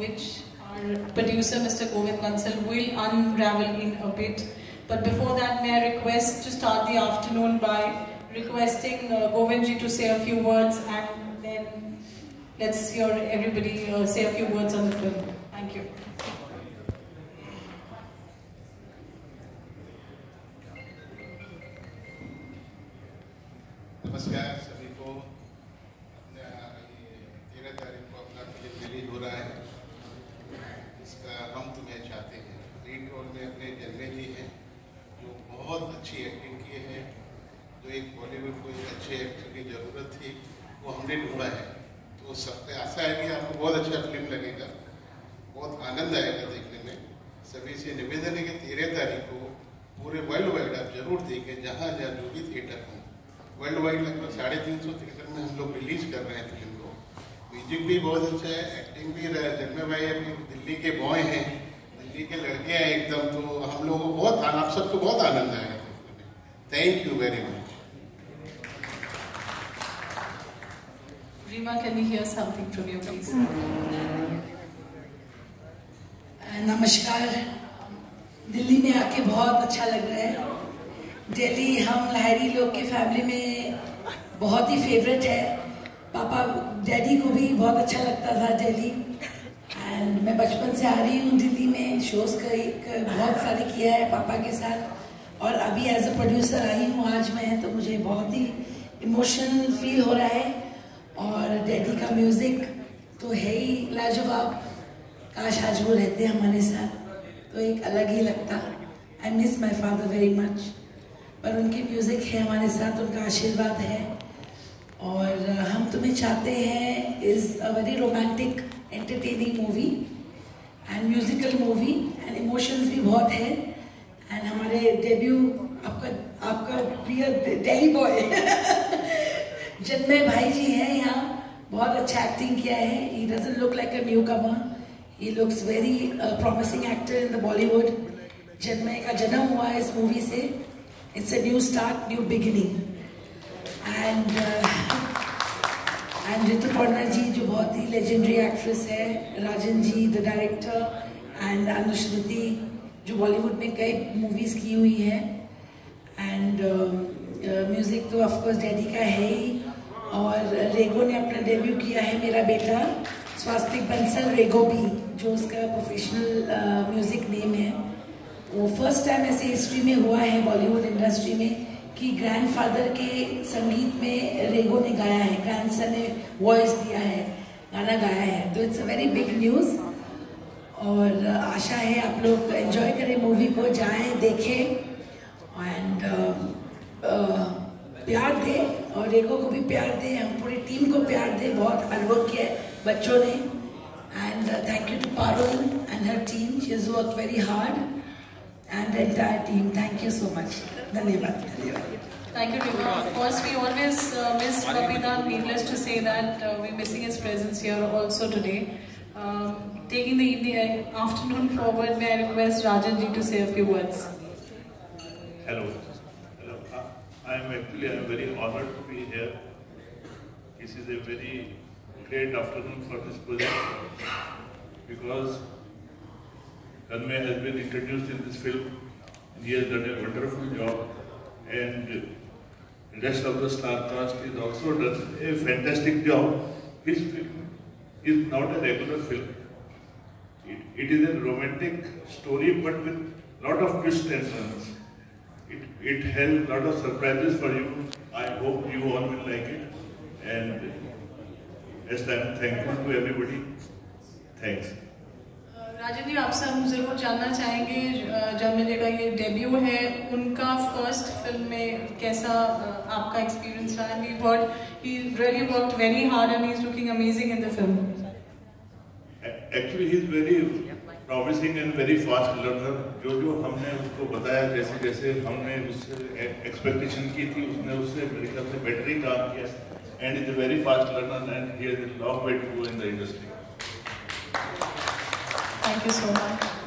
which our producer, Mr. Govind Bansal, will unravel in a bit. But before that, may I request to start the afternoon by requesting uh, Govindji to say a few words and then let's hear everybody uh, say a few words on the film. Thank you. अच्छी acting किए हैं, जो एक बॉलीवुड को एक अच्छे actor की ज़रूरत थी, वो हमने ढूंढा है। तो सब पे आशा है कि आपको बहुत अच्छा फ़िल्म लगेगा। बहुत आनंद आएगा देखने में। सभी से निवेदन है कि तेरह तारीख को पूरे वर्ल्ड वाइड आप ज़रूर देखें, जहाँ जहाँ जो भी थिएटर हों। वर्ल्ड वाइड लगभग साढ़े तीन सौ थिएटर में हम लोग रिलीज़ कर रहे हैं फ़िल्म को। म्यूज़िक भी बहुत अच्छा है एक्टिंग भी जन्मे भाई अभी दिल्ली के बॉय हैं। दिल्ली के लड़के हैं एकदम तो हम लोगों को बहुत आप सबको बहुत आनंद आएगा। Thank you very much Rima, can we hear something from you, please? नमस्कार। दिल्ली में आके बहुत अच्छा लग रहा है। दिल्ली हम लहरी लोग के फैमिली में बहुत ही फेवरेट है। पापा डैडी को भी बहुत अच्छा लगता था दिल्ली। एंड मैं बचपन से आ रही हूँ दिल्ली में। शोज़ बहुत सारे किया है पापा के साथ। और अभी एज अ प्रोड्यूसर आई हूँ आज मैं तो मुझे बहुत ही इमोशनल फील हो रहा है। और डैडी का म्यूज़िक तो है ही, लाजवाब। काश आज वो रहते हमारे साथ तो एक अलग ही लगता। I miss my father very much पर उनकी म्यूज़िक है हमारे साथ, उनका आशीर्वाद है। और Hum Tumhein Chahte Hain is a very romantic entertaining movie and musical movie and emotions भी बहुत है। एंड हमारे डेब्यू आपका आपका प्रिय डेली बॉय जन्मय भाई जी हैं यहाँ। बहुत अच्छा एक्टिंग किया है। He doesn't look like a newcomer he looks very promising actor in the Bollywood Janmay का जन्म हुआ है इस मूवी से। It's a new start new beginning and and Parna ji, जो बहुत ही legendary एक्ट्रेस है, Rajan ji the director and Anushruti जो बॉलीवुड में कई मूवीज़ की हुई है। एंड म्यूज़िक uh, तो ऑफ़ कोर्स डैडी का है ही। और रेगो ने अपना डेब्यू किया है मेरा बेटा स्वास्तिक बंसल रेगो भी जो उसका प्रोफेशनल म्यूज़िक नेम है। वो फ़र्स्ट टाइम ऐसे हिस्ट्री में हुआ है बॉलीवुड इंडस्ट्री में कि ग्रैंडफादर के संगीत में रेगो ने गाया है। ग्रैंडसन ने वॉइस दिया है गाना गाया है। तो it's a very big news और आशा है आप लोग एंजॉय करें मूवी को जाए देखें। एंड uh, uh, प्यार दें और रेखो को भी प्यार दें हम पूरी टीम को प्यार दें बहुत हार्डवर्क किया है बच्चों ने। And thank you to Parul and her team she is work very hard and entire team thank you so much धन्यवाद धन्यवाद। Thank you to of course we always uh, miss kapitan needless to say that uh, we missing his presence here also today. Um, taking the, the afternoon forward, may I request Rajan ji to say a few words. Hello. Hello. Uh, I am actually I'm very honored to be here. This is a very great afternoon for this project because Tanmay has been introduced in this film. He has done a wonderful job and the rest of the star cast is also done a fantastic job. His film is not a regular film. It, it is a romantic story but with lot of twists and turns. It, it has lot of surprises for you. I hope you all will like it. And as time, thank you to everybody. Thanks. Rajan ji आपसे हम ज़रूर जानना चाहेंगे का ये debut है। उनका first film में कैसा आपका एक्सपीरियंस रहा? He really very hard and he is looking amazing in the film actually he is very promising and very fast learner जो जो हमने उसको बताया, जैसे जैसे हमने उससे एक्सपेक्टेशन की थी, उसने उससे मेरे ख्याल से बेटर ही काम किया। And is a very fast learner and he has long way to go in the industry Thank you so much.